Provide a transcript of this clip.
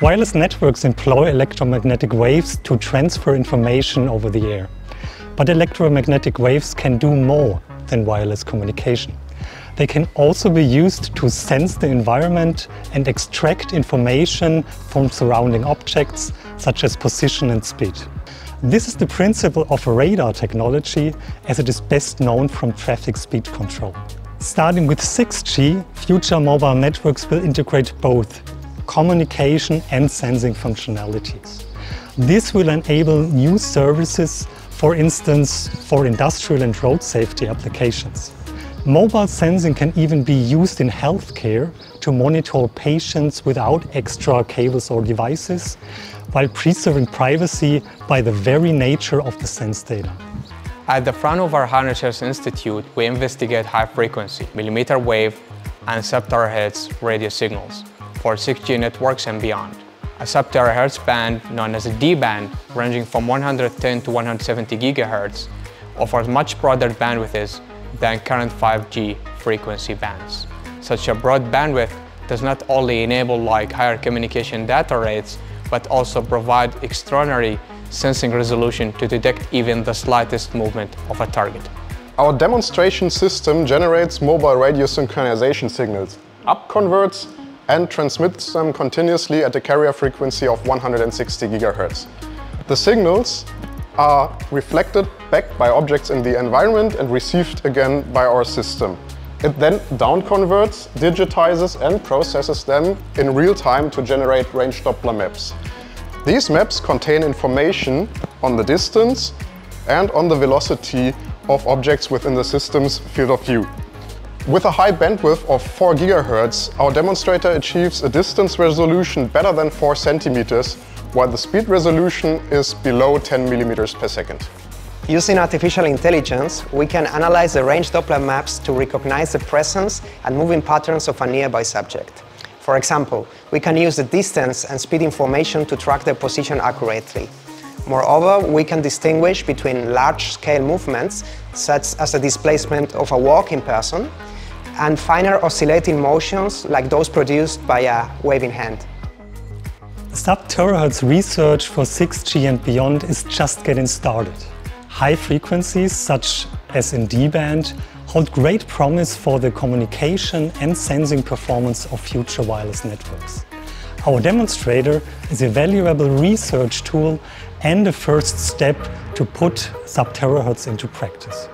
Wireless networks employ electromagnetic waves to transfer information over the air. But electromagnetic waves can do more than wireless communication. They can also be used to sense the environment and extract information from surrounding objects, such as position and speed. This is the principle of radar technology as it is best known from traffic speed control. Starting with 6G, future mobile networks will integrate both communication and sensing functionalities. This will enable new services, for instance, for industrial and road safety applications. Mobile sensing can even be used in healthcare to monitor patients without extra cables or devices, while preserving privacy by the very nature of the sense data. At the Fraunhofer Heinrich Hertz Institute, we investigate high-frequency, millimeter wave, and sub-terahertz radio signals for 6G networks and beyond. A sub-terahertz band, known as a D-band, ranging from 110 to 170 GHz, offers much broader bandwidths than current 5G frequency bands. Such a broad bandwidth does not only enable like higher communication data rates, but also provide extraordinary sensing resolution to detect even the slightest movement of a target. Our demonstration system generates mobile radio synchronization signals, upconverts and transmits them continuously at a carrier frequency of 160 GHz. The signals are reflected back by objects in the environment and received again by our system. It then downconverts, digitizes and processes them in real time to generate range Doppler maps. These maps contain information on the distance and on the velocity of objects within the system's field of view. With a high bandwidth of 4 GHz, our demonstrator achieves a distance resolution better than 4 centimeters while the speed resolution is below 10 millimeters per second. Using artificial intelligence, we can analyze the range Doppler maps to recognize the presence and moving patterns of a nearby subject. For example, we can use the distance and speed information to track their position accurately. Moreover, we can distinguish between large-scale movements, such as the displacement of a walking person, and finer oscillating motions like those produced by a waving hand. Sub-terahertz research for 6G and beyond is just getting started. High frequencies, such as in D-band, hold great promise for the communication and sensing performance of future wireless networks. Our demonstrator is a valuable research tool and a first step to put sub-terahertz into practice.